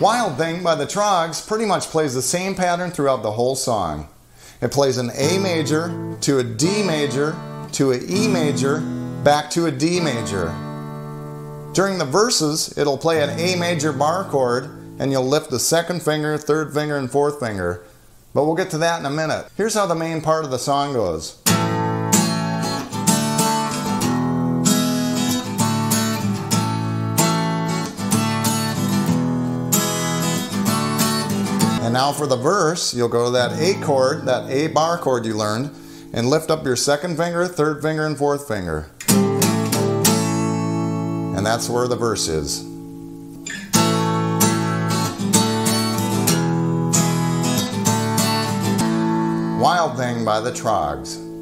Wild Thing by the Troggs pretty much plays the same pattern throughout the whole song. It plays an A major to a D major to a E major back to a D major. During the verses, it'll play an A major bar chord and you'll lift the second finger, third finger, and fourth finger. But we'll get to that in a minute. Here's how the main part of the song goes. And now for the verse, you'll go to that A chord, that A bar chord you learned, and lift up your second finger, third finger, and fourth finger. And that's where the verse is. Wild Thing by the Troggs.